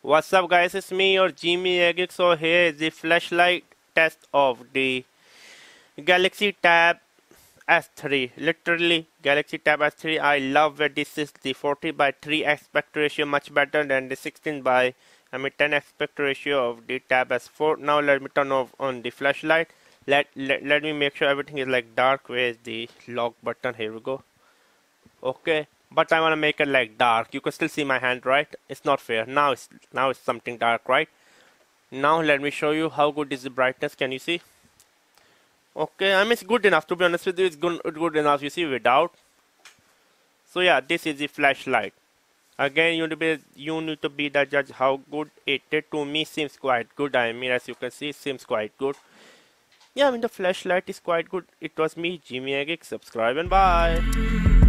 What's up guys, it's me your Jimmy a Geek. So here is the flashlight test of the Galaxy Tab S3. Literally Galaxy Tab S3. I love that This is the 40 by 3 aspect ratio much better than the 16 by I mean 10 aspect ratio of the Tab S4. Now let me turn off on the flashlight. Let, let, let me make sure everything is like dark. Where is the lock button? Here we go. Okay but I want to make it like dark. You can still see my hand right? It's not fair. Now it's now it's something dark right? Now let me show you how good is the brightness. Can you see? Okay I mean it's good enough. To be honest with you it's good, good enough you see without. So yeah this is the flashlight. Again you need to be you need to be the judge how good it is. To me seems quite good. I mean as you can see seems quite good. Yeah I mean the flashlight is quite good. It was me Jimmy a Geek subscribe and bye